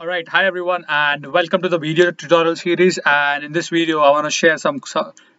Alright, hi everyone and welcome to the video tutorial series and in this video I want to share some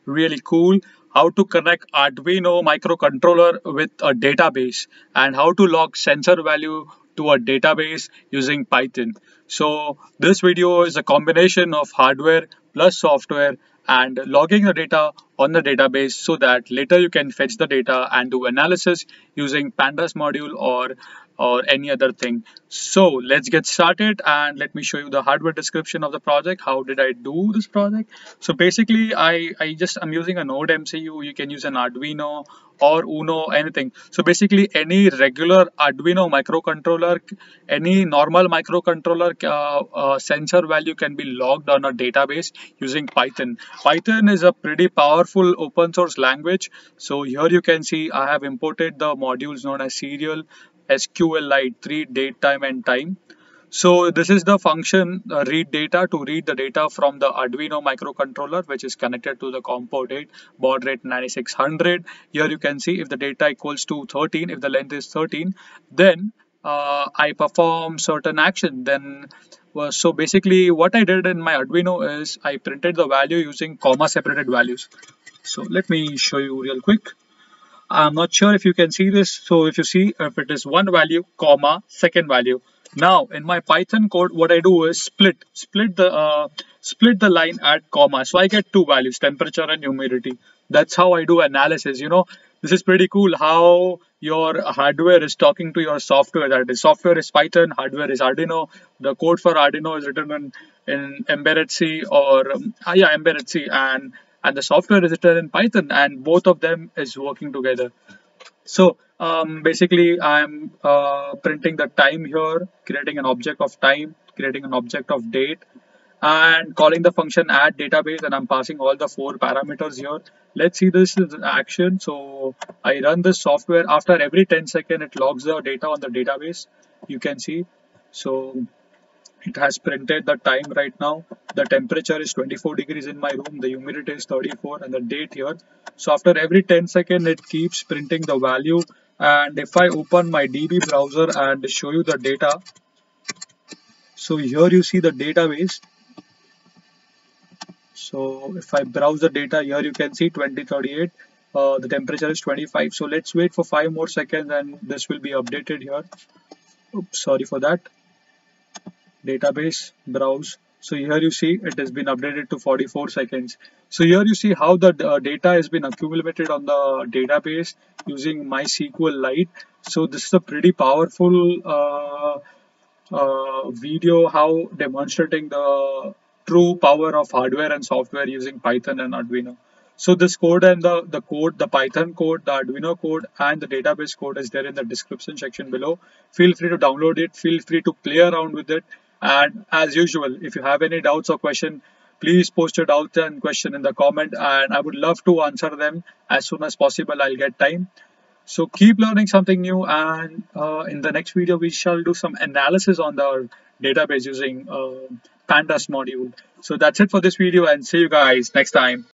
really cool how to connect Arduino microcontroller with a database and how to log sensor value to a database using Python. So this video is a combination of hardware plus software and logging the data on the database so that later you can fetch the data and do analysis using pandas module or or any other thing. So let's get started and let me show you the hardware description of the project. How did I do this project? So basically I, I just I'm using a Node MCU. You can use an Arduino or Uno, anything. So basically any regular Arduino microcontroller, any normal microcontroller uh, uh, sensor value can be logged on a database using Python. Python is a pretty powerful open source language. So here you can see I have imported the modules known as serial SQLite, read date time and time. So this is the function uh, read data to read the data from the Arduino microcontroller which is connected to the Compo 8 baud rate 9600. Here you can see if the data equals to 13, if the length is 13, then uh, I perform certain action. Then uh, so basically what I did in my Arduino is I printed the value using comma separated values. So let me show you real quick. I'm not sure if you can see this. So if you see if it is one value, comma, second value. Now in my Python code, what I do is split, split the uh, split the line at comma. So I get two values, temperature and humidity. That's how I do analysis. You know, this is pretty cool how your hardware is talking to your software. That is, software is Python, hardware is Arduino. The code for Arduino is written in, in embedded C or um, ah, yeah, embedded C, and and the software is written in Python and both of them is working together. So um, basically I'm uh, printing the time here, creating an object of time, creating an object of date and calling the function add database and I'm passing all the four parameters here. Let's see this action. So I run this software after every 10 second it logs the data on the database. You can see. So it has printed the time right now the temperature is 24 degrees in my room the humidity is 34 and the date here. So after every 10 second it keeps printing the value. And if i open my db browser and show you the data so here you see the database. So if i browse the data here you can see 2038 uh, the temperature is 25 so let's wait for five more seconds and this will be updated here. Oops sorry for that. Database browse so here you see it has been updated to 44 seconds so here you see how the uh, data has been accumulated on the database using MySQL MySQLite so this is a pretty powerful uh, uh, video how demonstrating the true power of hardware and software using Python and Arduino so this code and the, the code, the Python code, the Arduino code and the database code is there in the description section below. Feel free to download it. Feel free to play around with it. And as usual, if you have any doubts or question, please post your doubts and question in the comment and I would love to answer them as soon as possible. I'll get time. So keep learning something new and uh, in the next video we shall do some analysis on the database using uh, pandas module. So that's it for this video and see you guys next time.